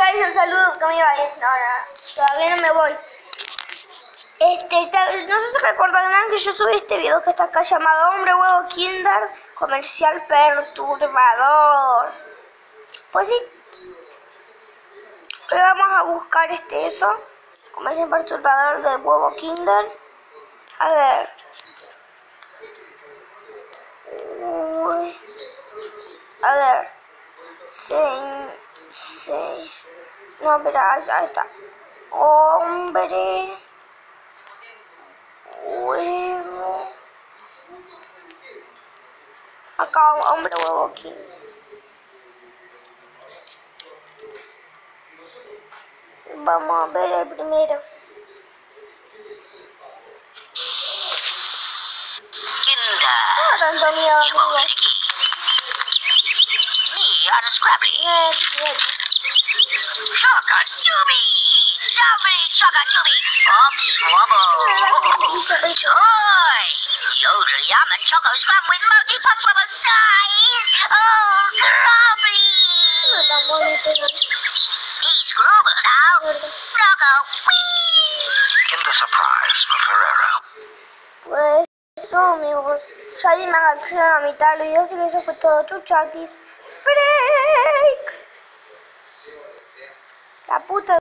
Ay, un saludo que me iba a ir. No, no, todavía no me voy. Este, está- no sé si recordarán que yo subí este video que está acá llamado Hombre Huevo Kinder Comercial Perturbador. Pues sí. Hoy vamos a buscar este eso. Comercial Perturbador del Huevo Kinder. A ver. A ver. Se, se, no, espera, ahí está. Hombre. Huevo. Acá, hombre huevo aquí. Vamos a ver el primero. Kinder. No tanto miedo, You on a scrabbly edge, edge. Chugga doobie! Doobie, chugga doobie! Yodel yum and choco scrum with multi pop bubble size! Oh, lovely! He's global now! Froggo, wee! In the surprise of Ferrero. Pues, no, amigos. Shadi me a la mitad, le dio así que eso fue todo. Chau. Freak. La puta.